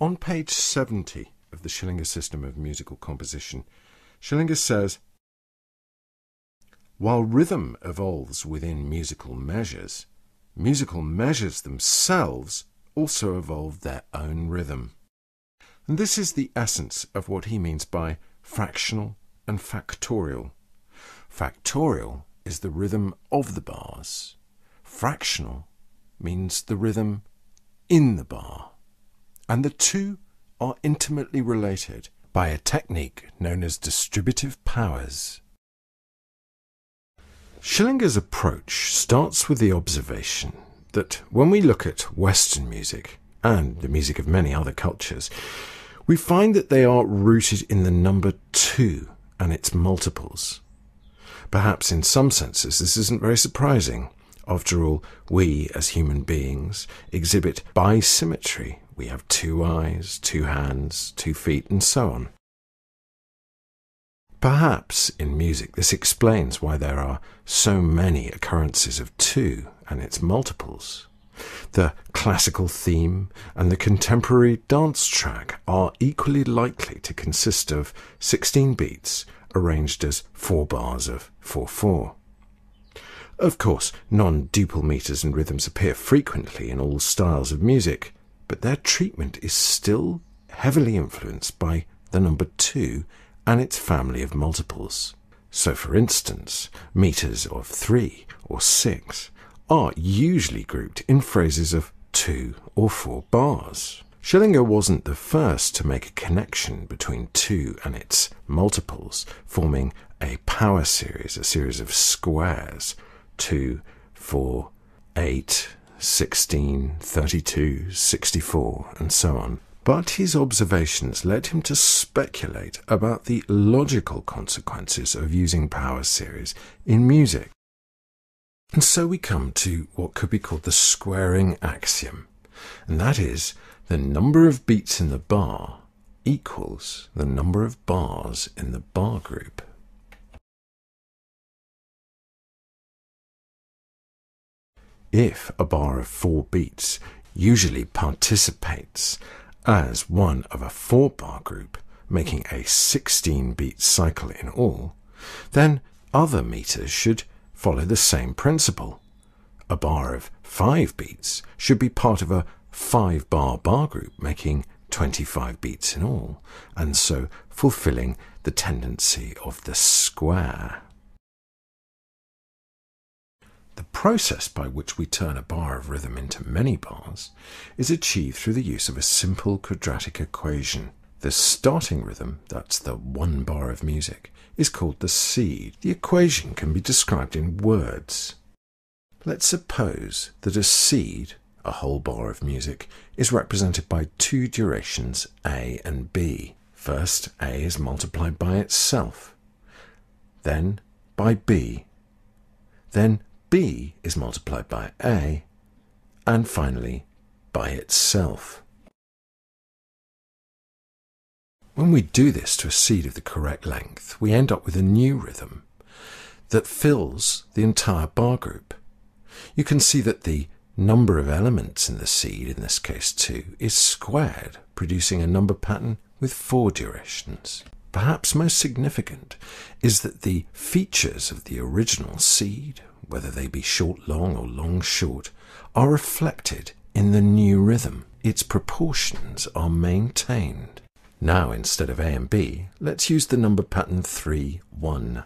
On page 70 of the Schillinger System of Musical Composition, Schillinger says While rhythm evolves within musical measures, musical measures themselves also evolve their own rhythm. And this is the essence of what he means by fractional and factorial. Factorial is the rhythm of the bars. Fractional means the rhythm in the bar. And the two are intimately related by a technique known as distributive powers. Schillinger's approach starts with the observation that when we look at Western music and the music of many other cultures, we find that they are rooted in the number two and its multiples. Perhaps in some senses this isn't very surprising. After all, we as human beings exhibit bisymmetry. We have two eyes, two hands, two feet, and so on. Perhaps in music this explains why there are so many occurrences of two and its multiples. The classical theme and the contemporary dance track are equally likely to consist of 16 beats arranged as four bars of 4 4. Of course, non duple meters and rhythms appear frequently in all styles of music, but their treatment is still heavily influenced by the number two and its family of multiples. So, for instance, meters of three or six are usually grouped in phrases of two or four bars. Schillinger wasn't the first to make a connection between two and its multiples, forming a power series, a series of squares 2, 4, 8, 16, 32, 64, and so on. But his observations led him to speculate about the logical consequences of using power series in music. And so we come to what could be called the squaring axiom, and that is the number of beats in the bar equals the number of bars in the bar group. If a bar of four beats usually participates as one of a four bar group, making a 16 beat cycle in all, then other meters should follow the same principle. A bar of five beats should be part of a five bar bar group, making 25 beats in all, and so fulfilling the tendency of the square. Process by which we turn a bar of rhythm into many bars is achieved through the use of a simple quadratic equation. The starting rhythm, that's the one bar of music, is called the seed. The equation can be described in words. Let's suppose that a seed, a whole bar of music, is represented by two durations A and B. First, A is multiplied by itself, then by B, then b is multiplied by a, and finally by itself. When we do this to a seed of the correct length, we end up with a new rhythm that fills the entire bar group. You can see that the number of elements in the seed, in this case 2, is squared, producing a number pattern with four durations. Perhaps most significant is that the features of the original seed whether they be short long or long short, are reflected in the new rhythm. Its proportions are maintained. Now, instead of A and B, let's use the number pattern 3 1.